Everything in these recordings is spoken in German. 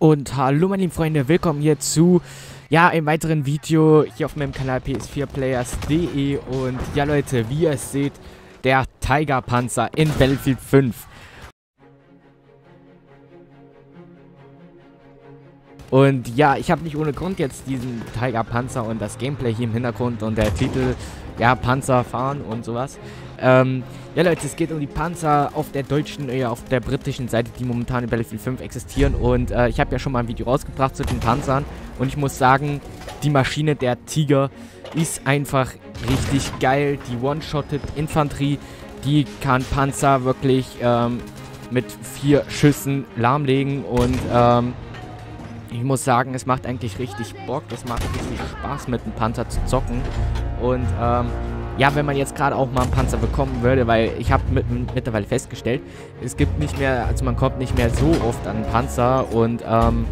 Und hallo meine lieben Freunde, willkommen hier zu ja, einem weiteren Video hier auf meinem Kanal PS4Players.de und ja Leute, wie ihr es seht, der Tiger Panzer in Battlefield 5. Und ja, ich habe nicht ohne Grund jetzt diesen Tiger Panzer und das Gameplay hier im Hintergrund und der Titel, ja, Panzer fahren und sowas. Ähm, ja Leute, es geht um die Panzer auf der deutschen, äh, auf der britischen Seite, die momentan in Battlefield 5 existieren. Und äh, ich habe ja schon mal ein Video rausgebracht zu den Panzern. Und ich muss sagen, die Maschine der Tiger ist einfach richtig geil. Die One-Shotted Infanterie, die kann Panzer wirklich ähm, mit vier Schüssen lahmlegen. Und ähm, ich muss sagen, es macht eigentlich richtig Bock. Es macht richtig Spaß, mit einem Panzer zu zocken. Und ähm, ja, wenn man jetzt gerade auch mal einen Panzer bekommen würde, weil ich habe mit, mittlerweile festgestellt, es gibt nicht mehr, also man kommt nicht mehr so oft an Panzer und ähm,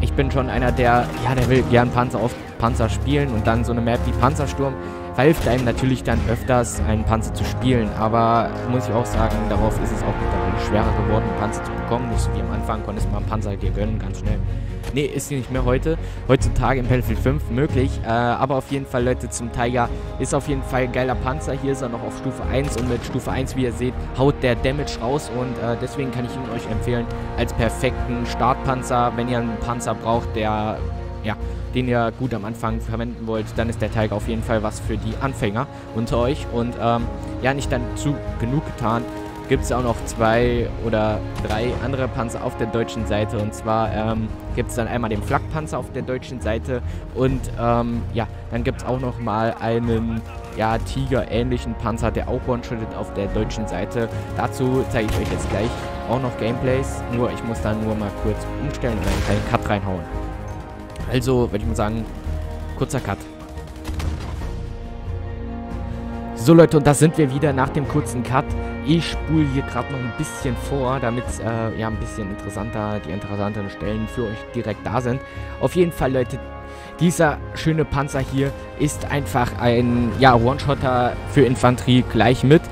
ich bin schon einer, der, ja, der will gern Panzer auf Panzer spielen und dann so eine Map wie Panzersturm hilft einem natürlich dann öfters, einen Panzer zu spielen. Aber muss ich auch sagen, darauf ist es auch mittlerweile schwerer geworden, einen Panzer zu bekommen. Nicht so wie am Anfang, konntest du mal einen Panzer dir gönnen, ganz schnell. Ne, ist sie nicht mehr heute. Heutzutage im Battlefield 5 möglich. Äh, aber auf jeden Fall, Leute, zum Tiger ist auf jeden Fall ein geiler Panzer. Hier ist er noch auf Stufe 1 und mit Stufe 1, wie ihr seht, haut der Damage raus. Und äh, deswegen kann ich ihn euch empfehlen als perfekten Startpanzer, wenn ihr einen Panzer braucht, der ja, den ihr gut am Anfang verwenden wollt, dann ist der Tiger auf jeden Fall was für die Anfänger unter euch. Und ähm, ja, nicht dann zu genug getan, gibt es auch noch zwei oder drei andere Panzer auf der deutschen Seite. Und zwar ähm, gibt es dann einmal den Flakpanzer auf der deutschen Seite und ähm, ja, dann gibt es auch noch mal einen ja, Tiger-ähnlichen Panzer, der auch one-shottet auf der deutschen Seite. Dazu zeige ich euch jetzt gleich auch noch Gameplays. Nur ich muss dann nur mal kurz umstellen und einen kleinen Cut reinhauen. Also, würde ich mal sagen, kurzer Cut. So Leute, und da sind wir wieder nach dem kurzen Cut. Ich spule hier gerade noch ein bisschen vor, damit äh, ja ein bisschen interessanter, die interessanteren Stellen für euch direkt da sind. Auf jeden Fall, Leute, dieser schöne Panzer hier ist einfach ein ja, One-Shotter für Infanterie gleich mit.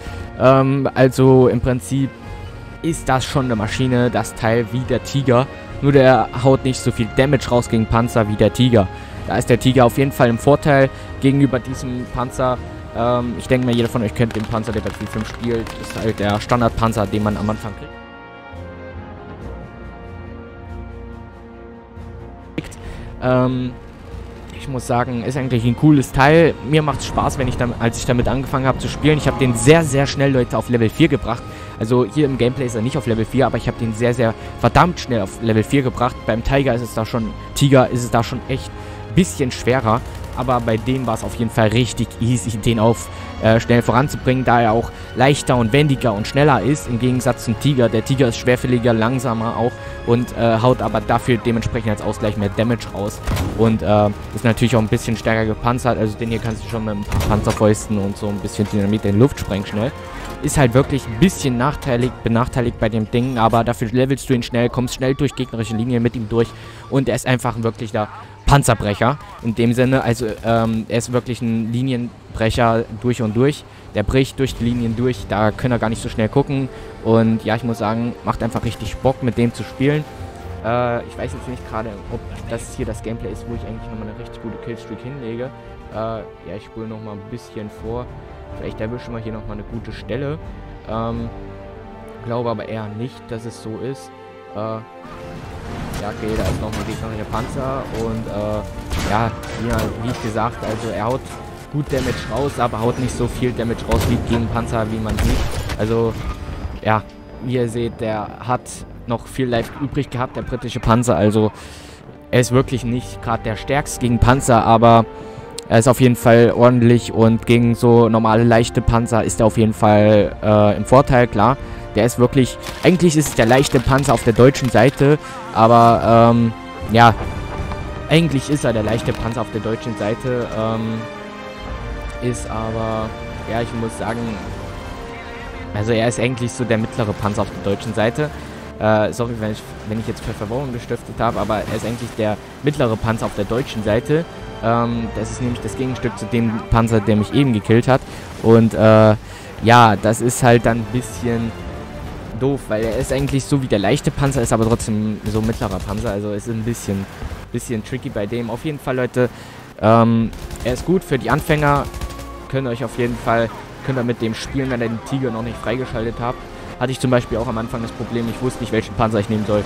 Ähm, also im Prinzip ist das schon eine Maschine, das Teil wie der Tiger. Nur der haut nicht so viel Damage raus gegen Panzer wie der Tiger. Da ist der Tiger auf jeden Fall im Vorteil gegenüber diesem Panzer. Ähm, ich denke mal, jeder von euch kennt den Panzer, der Battlefield 5 spielt. Das ist halt der Standardpanzer, den man am Anfang kriegt. Ähm, muss sagen, ist eigentlich ein cooles Teil. Mir macht es Spaß, wenn ich dann, als ich damit angefangen habe zu spielen. Ich habe den sehr, sehr schnell, Leute, auf Level 4 gebracht. Also hier im Gameplay ist er nicht auf Level 4, aber ich habe den sehr, sehr verdammt schnell auf Level 4 gebracht. Beim Tiger ist es da schon, Tiger ist es da schon echt ein bisschen schwerer. Aber bei dem war es auf jeden Fall richtig easy, den auf äh, schnell voranzubringen, da er auch leichter und wendiger und schneller ist, im Gegensatz zum Tiger. Der Tiger ist schwerfälliger, langsamer auch und äh, haut aber dafür dementsprechend als Ausgleich mehr Damage raus. Und äh, ist natürlich auch ein bisschen stärker gepanzert, also den hier kannst du schon mit ein paar Panzerfäusten und so ein bisschen Dynamit in die Luft sprengen schnell. Ist halt wirklich ein bisschen nachteilig, benachteiligt bei dem Ding, aber dafür levelst du ihn schnell, kommst schnell durch gegnerische Linien mit ihm durch und er ist einfach ein wirklicher Panzerbrecher in dem Sinne. Also ähm, er ist wirklich ein Linienbrecher durch und durch. Der bricht durch die Linien durch, da können er gar nicht so schnell gucken. Und ja, ich muss sagen, macht einfach richtig Bock mit dem zu spielen. Äh, ich weiß jetzt nicht gerade, ob das hier das Gameplay ist, wo ich eigentlich nochmal eine richtig gute Killstreak hinlege. Äh, ja, ich spule nochmal ein bisschen vor. Vielleicht erwischen wir hier nochmal eine gute Stelle. Ähm, glaube aber eher nicht, dass es so ist. Äh, ja, okay, da ist nochmal gegnerischer Panzer und äh, ja, wie, wie gesagt, also er haut gut Damage raus, aber haut nicht so viel Damage raus wie gegen Panzer, wie man sieht. Also, ja, wie ihr seht, der hat noch viel Life übrig gehabt, der britische Panzer. Also, er ist wirklich nicht gerade der stärkste gegen Panzer, aber er ist auf jeden Fall ordentlich und gegen so normale leichte Panzer ist er auf jeden Fall äh, im Vorteil, klar. Der ist wirklich, eigentlich ist es der leichte Panzer auf der deutschen Seite, aber ähm, ja, eigentlich ist er der leichte Panzer auf der deutschen Seite, ähm, ist aber, ja, ich muss sagen, also er ist eigentlich so der mittlere Panzer auf der deutschen Seite. Äh, sorry, wenn ich, wenn ich jetzt für Verwirrung gestiftet habe, aber er ist eigentlich der mittlere Panzer auf der deutschen Seite. Ähm, das ist nämlich das Gegenstück zu dem Panzer, der mich eben gekillt hat. Und äh, ja, das ist halt dann ein bisschen, doof, weil er ist eigentlich so wie der leichte Panzer, ist aber trotzdem so mittlerer Panzer. Also ist ein bisschen, bisschen tricky bei dem. Auf jeden Fall, Leute, ähm, er ist gut für die Anfänger. Könnt ihr euch auf jeden Fall, könnt ihr mit dem spielen, wenn ihr den Tiger noch nicht freigeschaltet habt. Hatte ich zum Beispiel auch am Anfang das Problem, ich wusste nicht, welchen Panzer ich nehmen soll.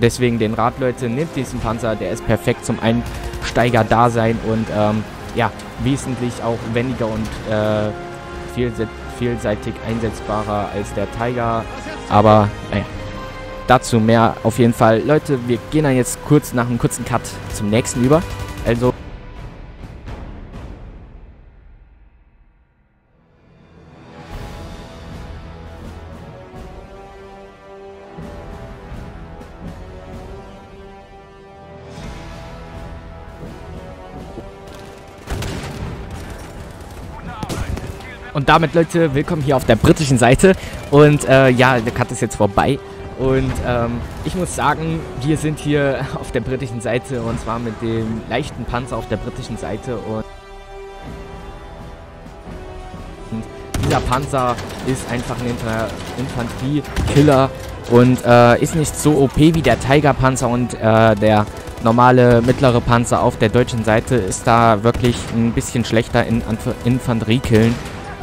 Deswegen den Rat, Leute, nehmt diesen Panzer, der ist perfekt zum Einsteiger-Dasein und ähm, ja, wesentlich auch wendiger und äh, vielseitig einsetzbarer als der Tiger. Aber naja, dazu mehr auf jeden Fall. Leute, wir gehen dann jetzt kurz nach einem kurzen Cut zum nächsten über. Also Und damit, Leute, willkommen hier auf der britischen Seite. Und äh, ja, der Cut ist jetzt vorbei. Und ähm, ich muss sagen, wir sind hier auf der britischen Seite und zwar mit dem leichten Panzer auf der britischen Seite. Und dieser Panzer ist einfach ein Infanterie-Killer und äh, ist nicht so OP wie der Tiger-Panzer und äh, der normale mittlere Panzer auf der deutschen Seite ist da wirklich ein bisschen schlechter in Infanterie-Killen.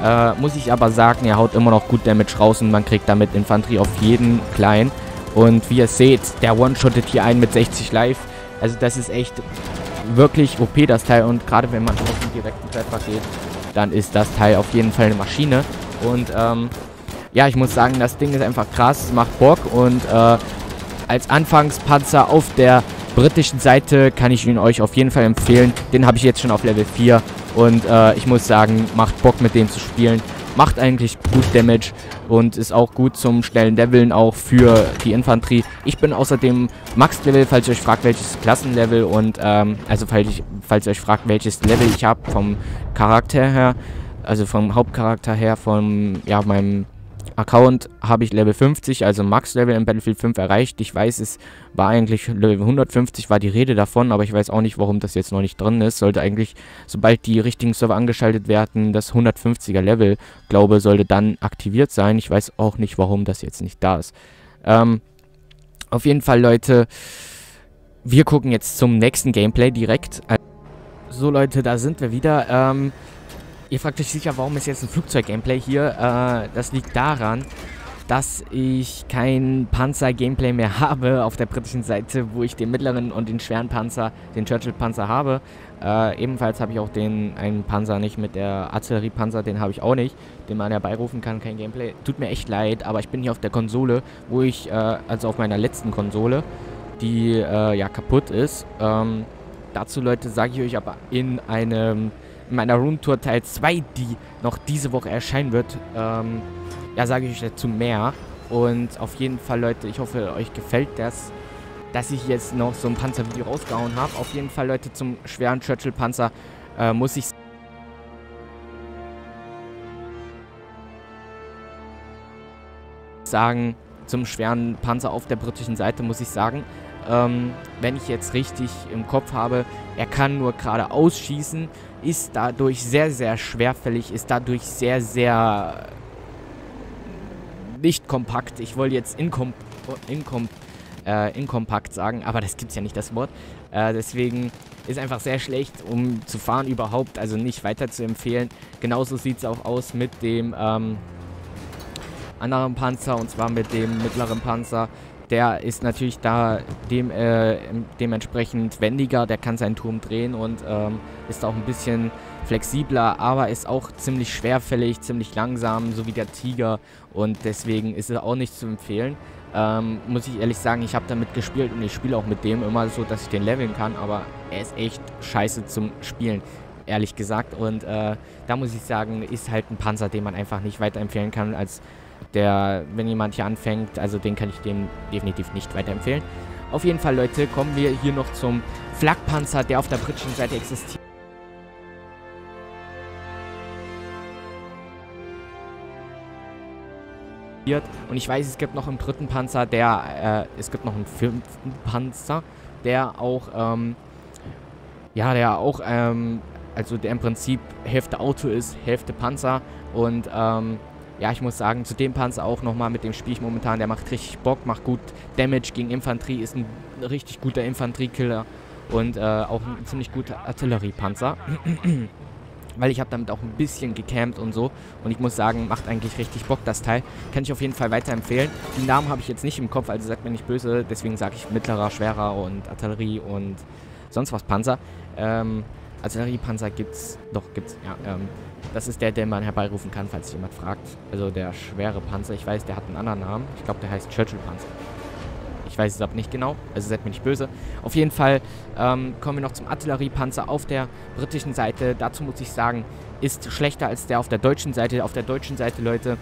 Äh, muss ich aber sagen, er haut immer noch gut Damage raus und man kriegt damit Infanterie auf jeden klein. Und wie ihr seht, der One-Shottet hier einen mit 60 Live. Also das ist echt wirklich OP, das Teil. Und gerade wenn man auf den direkten Treffer geht, dann ist das Teil auf jeden Fall eine Maschine. Und ähm, ja, ich muss sagen, das Ding ist einfach krass, macht Bock. Und äh, als Anfangspanzer auf der britischen Seite kann ich ihn euch auf jeden Fall empfehlen. Den habe ich jetzt schon auf Level 4 und äh, ich muss sagen, macht Bock mit dem zu spielen. Macht eigentlich gut Damage und ist auch gut zum schnellen Leveln, auch für die Infanterie. Ich bin außerdem Max-Level, falls ihr euch fragt, welches Klassenlevel und, ähm, also falls, ich, falls ihr euch fragt, welches Level ich habe vom Charakter her, also vom Hauptcharakter her, von, ja, meinem Account habe ich Level 50, also Max-Level in Battlefield 5 erreicht. Ich weiß, es war eigentlich Level 150, war die Rede davon, aber ich weiß auch nicht, warum das jetzt noch nicht drin ist. Sollte eigentlich, sobald die richtigen Server angeschaltet werden, das 150er Level, glaube sollte dann aktiviert sein. Ich weiß auch nicht, warum das jetzt nicht da ist. Ähm, auf jeden Fall, Leute, wir gucken jetzt zum nächsten Gameplay direkt. So, Leute, da sind wir wieder. Ähm, Ihr fragt euch sicher, warum ist jetzt ein Flugzeug-Gameplay hier? Äh, das liegt daran, dass ich kein Panzer-Gameplay mehr habe auf der britischen Seite, wo ich den mittleren und den schweren Panzer, den Churchill-Panzer habe. Äh, ebenfalls habe ich auch den einen Panzer nicht mit der Artilleriepanzer, den habe ich auch nicht, den man herbeirufen kann, kein Gameplay. Tut mir echt leid, aber ich bin hier auf der Konsole, wo ich, äh, also auf meiner letzten Konsole, die äh, ja kaputt ist. Ähm, dazu, Leute, sage ich euch aber in einem in meiner Roomtour Teil 2, die noch diese Woche erscheinen wird, ähm, ja, sage ich euch dazu mehr. Und auf jeden Fall, Leute, ich hoffe, euch gefällt das, dass ich jetzt noch so ein Panzervideo rausgehauen habe. Auf jeden Fall, Leute, zum schweren Churchill-Panzer äh, muss ich sagen, zum schweren Panzer auf der britischen Seite muss ich sagen, ähm, wenn ich jetzt richtig im Kopf habe, er kann nur gerade ausschießen, ist dadurch sehr, sehr schwerfällig, ist dadurch sehr, sehr nicht kompakt. Ich wollte jetzt inkom inkom äh, inkompakt sagen, aber das gibt es ja nicht, das Wort. Äh, deswegen ist einfach sehr schlecht, um zu fahren überhaupt, also nicht weiter zu empfehlen. Genauso sieht es auch aus mit dem ähm, anderen Panzer, und zwar mit dem mittleren Panzer der ist natürlich da dem, äh, dementsprechend wendiger, der kann seinen Turm drehen und ähm, ist auch ein bisschen flexibler, aber ist auch ziemlich schwerfällig, ziemlich langsam, so wie der Tiger und deswegen ist er auch nicht zu empfehlen. Ähm, muss ich ehrlich sagen, ich habe damit gespielt und ich spiele auch mit dem immer so, dass ich den leveln kann, aber er ist echt scheiße zum Spielen, ehrlich gesagt. Und äh, da muss ich sagen, ist halt ein Panzer, den man einfach nicht weiterempfehlen kann als der, wenn jemand hier anfängt, also den kann ich dem definitiv nicht weiterempfehlen. Auf jeden Fall, Leute, kommen wir hier noch zum Flakpanzer, der auf der britischen Seite existiert. Und ich weiß, es gibt noch einen dritten Panzer, der, äh, es gibt noch einen fünften Panzer, der auch, ähm, ja, der auch, ähm, also der im Prinzip Hälfte Auto ist, Hälfte Panzer und, ähm, ja, ich muss sagen, zu dem Panzer auch nochmal, mit dem spiele ich momentan, der macht richtig Bock, macht gut Damage gegen Infanterie, ist ein richtig guter Infanteriekiller und äh, auch ein ziemlich guter Artilleriepanzer. Weil ich habe damit auch ein bisschen gecampt und so. Und ich muss sagen, macht eigentlich richtig Bock, das Teil. Kann ich auf jeden Fall weiterempfehlen. Die Namen habe ich jetzt nicht im Kopf, also seid mir nicht böse. Deswegen sage ich mittlerer, schwerer und Artillerie und sonst was Panzer. Ähm, Artilleriepanzer gibt's, doch gibt's, ja. Ähm, das ist der, den man herbeirufen kann, falls jemand fragt. Also der schwere Panzer. Ich weiß, der hat einen anderen Namen. Ich glaube, der heißt Churchill-Panzer. Ich weiß es aber nicht genau, also seid mir nicht böse. Auf jeden Fall ähm, kommen wir noch zum Artilleriepanzer auf der britischen Seite. Dazu muss ich sagen, ist schlechter als der auf der deutschen Seite. Auf der deutschen Seite, Leute,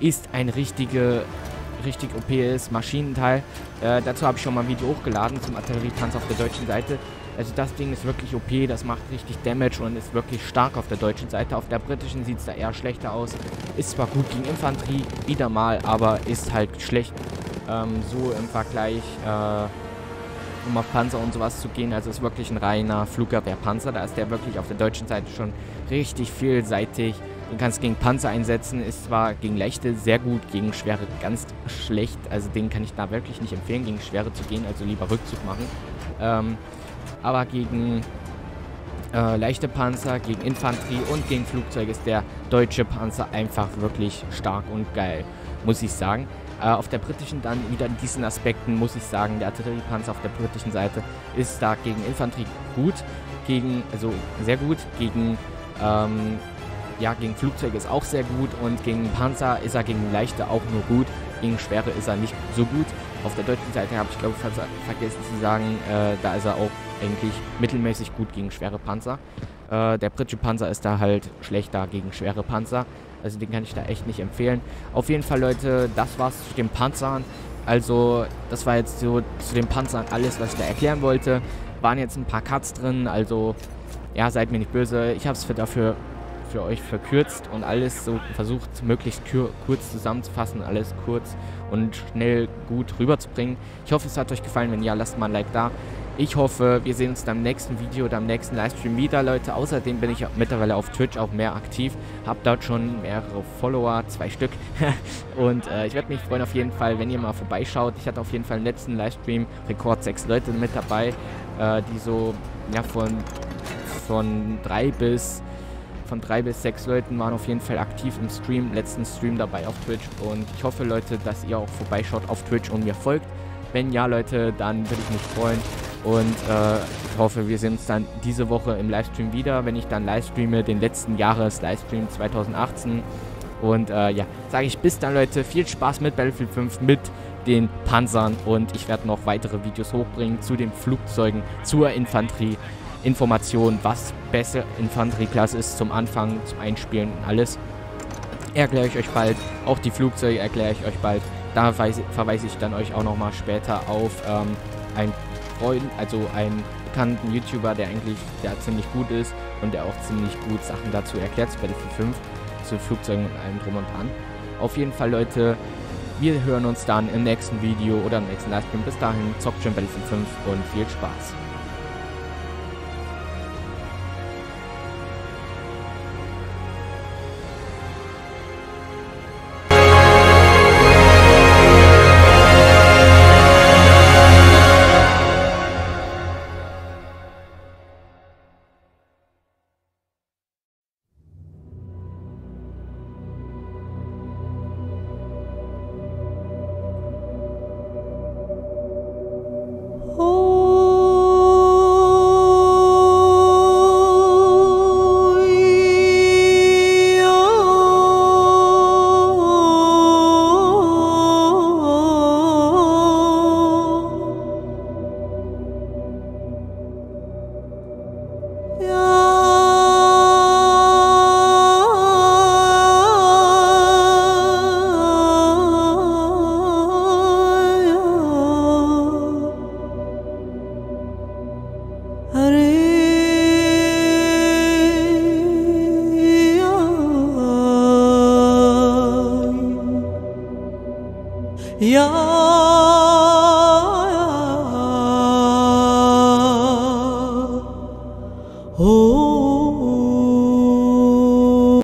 ist ein richtige, richtig OPs Maschinenteil. Äh, dazu habe ich schon mal ein Video hochgeladen zum Artilleriepanzer auf der deutschen Seite. Also das Ding ist wirklich OP, das macht richtig Damage und ist wirklich stark auf der deutschen Seite. Auf der britischen sieht es da eher schlechter aus. Ist zwar gut gegen Infanterie, wieder mal, aber ist halt schlecht ähm, so im Vergleich, äh, um auf Panzer und sowas zu gehen. Also ist wirklich ein reiner Flugabwehrpanzer. Da ist der wirklich auf der deutschen Seite schon richtig vielseitig. Den kannst du gegen Panzer einsetzen, ist zwar gegen leichte sehr gut, gegen schwere ganz schlecht. Also den kann ich da wirklich nicht empfehlen, gegen schwere zu gehen, also lieber Rückzug machen. Ähm, aber gegen äh, leichte Panzer, gegen Infanterie und gegen Flugzeuge ist der deutsche Panzer einfach wirklich stark und geil, muss ich sagen. Äh, auf der britischen dann wieder in diesen Aspekten muss ich sagen, der Artilleriepanzer auf der britischen Seite ist da gegen Infanterie gut, gegen, also sehr gut, gegen, ähm, ja, gegen Flugzeuge ist auch sehr gut und gegen Panzer ist er gegen leichte auch nur gut, gegen schwere ist er nicht so gut. Auf der deutschen Seite habe ich glaube ich vergessen zu sagen, äh, da ist er auch eigentlich mittelmäßig gut gegen schwere Panzer. Äh, der britische Panzer ist da halt schlechter gegen schwere Panzer. Also den kann ich da echt nicht empfehlen. Auf jeden Fall, Leute, das war's zu den Panzern. Also, das war jetzt so zu den Panzern alles, was ich da erklären wollte. Waren jetzt ein paar Cuts drin, also ja, seid mir nicht böse. Ich habe es dafür für euch verkürzt und alles so versucht, möglichst kurz zusammenzufassen, alles kurz und schnell gut rüberzubringen. Ich hoffe, es hat euch gefallen. Wenn ja, lasst mal ein Like da. Ich hoffe, wir sehen uns dann im nächsten Video oder im nächsten Livestream wieder, Leute. Außerdem bin ich mittlerweile auf Twitch auch mehr aktiv. Hab dort schon mehrere Follower, zwei Stück. und äh, ich werde mich freuen auf jeden Fall, wenn ihr mal vorbeischaut. Ich hatte auf jeden Fall im letzten Livestream Rekord sechs Leute mit dabei, äh, die so ja von, von drei bis von drei bis sechs Leuten waren auf jeden Fall aktiv im Stream, letzten Stream dabei auf Twitch. Und ich hoffe, Leute, dass ihr auch vorbeischaut auf Twitch und mir folgt. Wenn ja, Leute, dann würde ich mich freuen. Und äh, ich hoffe, wir sehen uns dann diese Woche im Livestream wieder, wenn ich dann livestreame, den letzten Jahres-Livestream 2018. Und äh, ja, sage ich bis dann, Leute. Viel Spaß mit Battlefield 5, mit den Panzern. Und ich werde noch weitere Videos hochbringen zu den Flugzeugen, zur Infanterie. Informationen, was beste Infanterieklasse ist zum Anfang, zum Einspielen und alles. Erkläre ich euch bald. Auch die Flugzeuge erkläre ich euch bald. Da verweise ich dann euch auch nochmal später auf ähm, einen Freund, also einen bekannten YouTuber, der eigentlich der ziemlich gut ist und der auch ziemlich gut Sachen dazu erklärt zu Battlefield 5, zu Flugzeugen und allem drum und dran. Auf jeden Fall, Leute, wir hören uns dann im nächsten Video oder im nächsten Livestream. Bis dahin, zockt schön Battlefield 5 und viel Spaß.